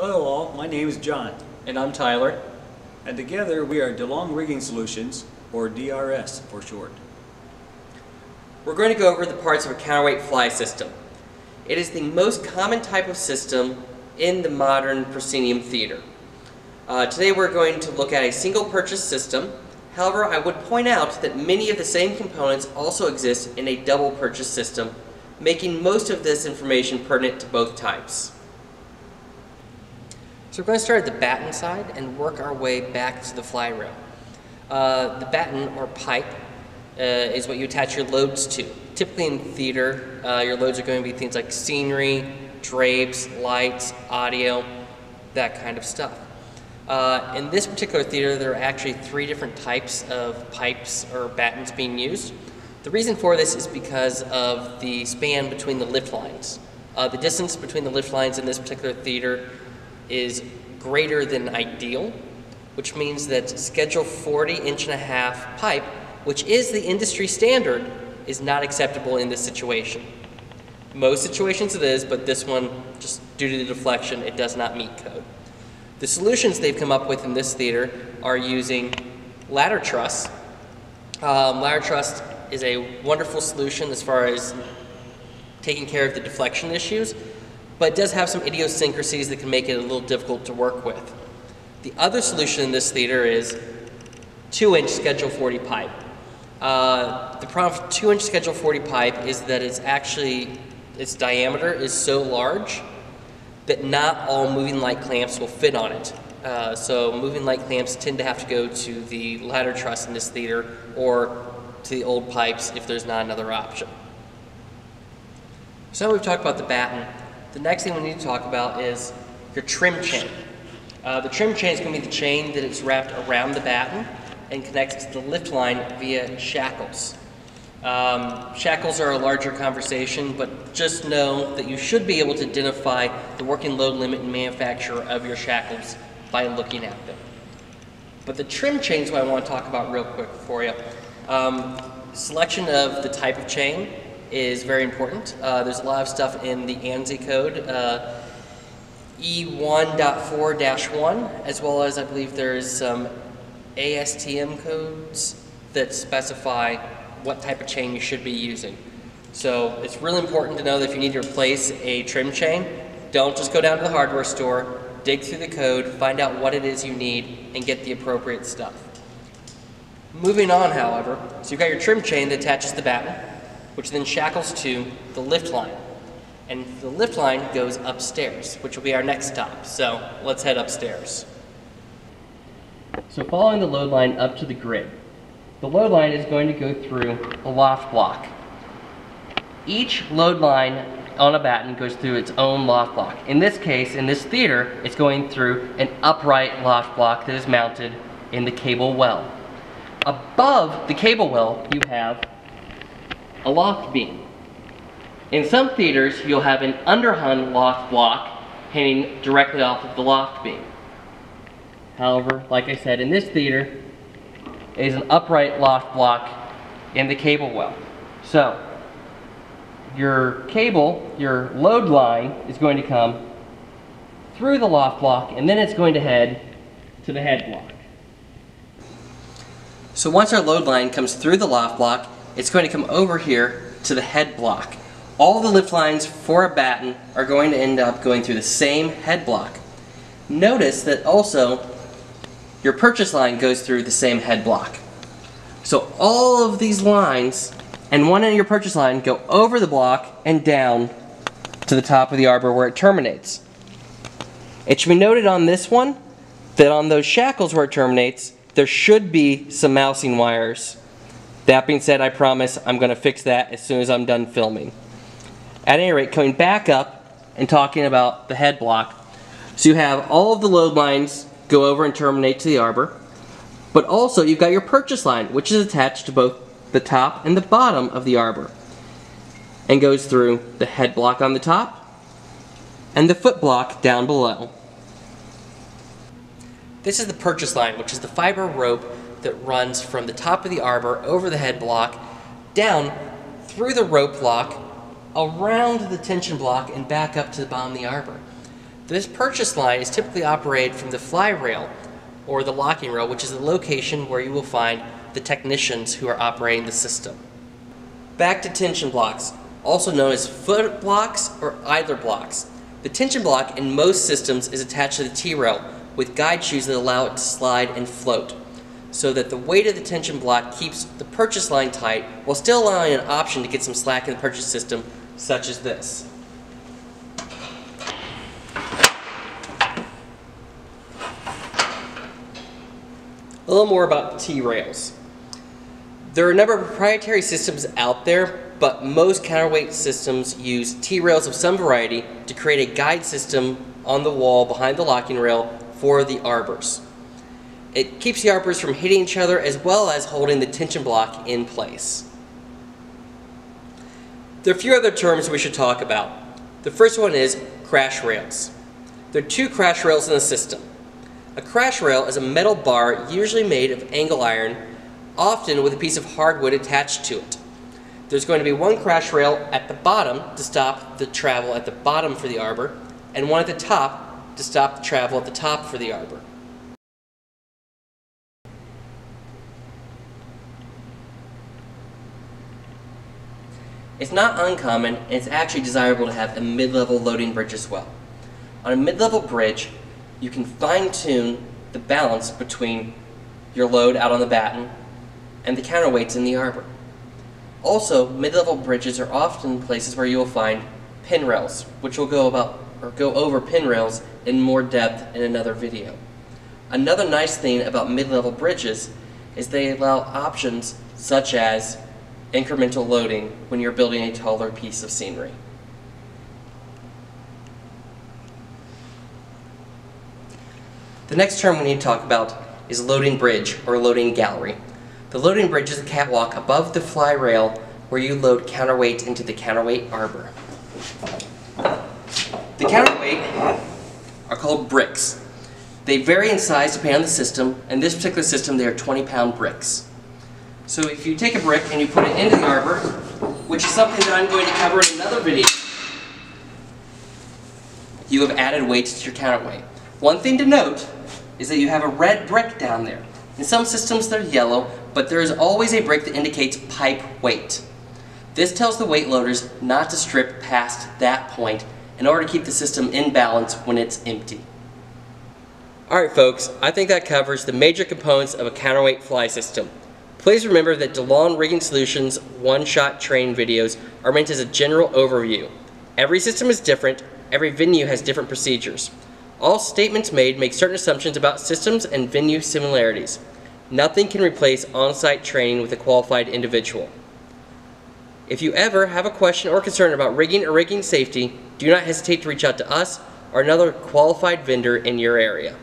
Hello all, my name is John, And I'm Tyler. and together we are DeLong Rigging Solutions, or DRS for short. We're going to go over the parts of a counterweight fly system. It is the most common type of system in the modern proscenium theater. Uh, today we're going to look at a single purchase system. However, I would point out that many of the same components also exist in a double purchase system, making most of this information pertinent to both types. We're going to start at the batten side and work our way back to the fly rail. Uh, the batten or pipe uh, is what you attach your loads to. Typically in theater, uh, your loads are going to be things like scenery, drapes, lights, audio, that kind of stuff. Uh, in this particular theater, there are actually three different types of pipes or battens being used. The reason for this is because of the span between the lift lines. Uh, the distance between the lift lines in this particular theater is greater than ideal, which means that schedule 40 inch and a half pipe, which is the industry standard, is not acceptable in this situation. Most situations it is, but this one, just due to the deflection, it does not meet code. The solutions they've come up with in this theater are using ladder truss. Um, ladder truss is a wonderful solution as far as taking care of the deflection issues, but it does have some idiosyncrasies that can make it a little difficult to work with. The other solution in this theater is 2-inch Schedule 40 pipe. Uh, the problem with 2-inch Schedule 40 pipe is that it's actually, its diameter is so large that not all moving light clamps will fit on it. Uh, so moving light clamps tend to have to go to the ladder truss in this theater or to the old pipes if there's not another option. So now we've talked about the batten. The next thing we need to talk about is your trim chain. Uh, the trim chain is going to be the chain that is wrapped around the batten and connects to the lift line via shackles. Um, shackles are a larger conversation, but just know that you should be able to identify the working load limit and manufacturer of your shackles by looking at them. But the trim chain is what I want to talk about real quick for you. Um, selection of the type of chain is very important. Uh, there's a lot of stuff in the ANSI code, uh, E1.4-1, as well as I believe there's some ASTM codes that specify what type of chain you should be using. So it's really important to know that if you need to replace a trim chain, don't just go down to the hardware store, dig through the code, find out what it is you need, and get the appropriate stuff. Moving on, however, so you've got your trim chain that attaches the batten, which then shackles to the lift line. And the lift line goes upstairs, which will be our next stop. So let's head upstairs. So following the load line up to the grid, the load line is going to go through a loft block. Each load line on a batten goes through its own loft block. In this case, in this theater, it's going through an upright loft block that is mounted in the cable well. Above the cable well, you have a loft beam. In some theaters, you'll have an underhung loft block hanging directly off of the loft beam. However, like I said, in this theater, is an upright loft block in the cable well. So, your cable, your load line, is going to come through the loft block and then it's going to head to the head block. So once our load line comes through the loft block, it's going to come over here to the head block. All the lift lines for a batten are going to end up going through the same head block. Notice that also your purchase line goes through the same head block. So all of these lines and one of your purchase line go over the block and down to the top of the arbor where it terminates. It should be noted on this one that on those shackles where it terminates, there should be some mousing wires. That being said, I promise I'm going to fix that as soon as I'm done filming. At any rate, coming back up and talking about the head block, so you have all of the load lines go over and terminate to the arbor, but also you've got your purchase line, which is attached to both the top and the bottom of the arbor, and goes through the head block on the top and the foot block down below. This is the purchase line, which is the fiber rope that runs from the top of the arbor over the head block, down through the rope lock, around the tension block, and back up to the bottom of the arbor. This purchase line is typically operated from the fly rail or the locking rail, which is the location where you will find the technicians who are operating the system. Back to tension blocks, also known as foot blocks or idler blocks. The tension block in most systems is attached to the T-rail with guide shoes that allow it to slide and float so that the weight of the tension block keeps the purchase line tight while still allowing an option to get some slack in the purchase system such as this. A little more about T-rails. There are a number of proprietary systems out there, but most counterweight systems use T-rails of some variety to create a guide system on the wall behind the locking rail for the arbors. It keeps the arbors from hitting each other as well as holding the tension block in place. There are a few other terms we should talk about. The first one is crash rails. There are two crash rails in the system. A crash rail is a metal bar usually made of angle iron, often with a piece of hardwood attached to it. There's going to be one crash rail at the bottom to stop the travel at the bottom for the arbor, and one at the top to stop the travel at the top for the arbor. It's not uncommon, and it's actually desirable to have a mid-level loading bridge as well. On a mid-level bridge, you can fine-tune the balance between your load out on the batten and the counterweights in the arbor. Also, mid-level bridges are often places where you will find pin rails, which will go about or go over pin rails in more depth in another video. Another nice thing about mid-level bridges is they allow options such as incremental loading when you're building a taller piece of scenery. The next term we need to talk about is loading bridge or loading gallery. The loading bridge is a catwalk above the fly rail where you load counterweight into the counterweight arbor. The counterweight are called bricks. They vary in size depending on the system. In this particular system, they are 20 pound bricks. So if you take a brick and you put it into the arbor, which is something that I'm going to cover in another video, you have added weight to your counterweight. One thing to note is that you have a red brick down there. In some systems they're yellow, but there is always a brick that indicates pipe weight. This tells the weight loaders not to strip past that point in order to keep the system in balance when it's empty. Alright folks, I think that covers the major components of a counterweight fly system. Please remember that DeLong Rigging Solutions one-shot train videos are meant as a general overview. Every system is different, every venue has different procedures. All statements made make certain assumptions about systems and venue similarities. Nothing can replace on-site training with a qualified individual. If you ever have a question or concern about rigging or rigging safety, do not hesitate to reach out to us or another qualified vendor in your area.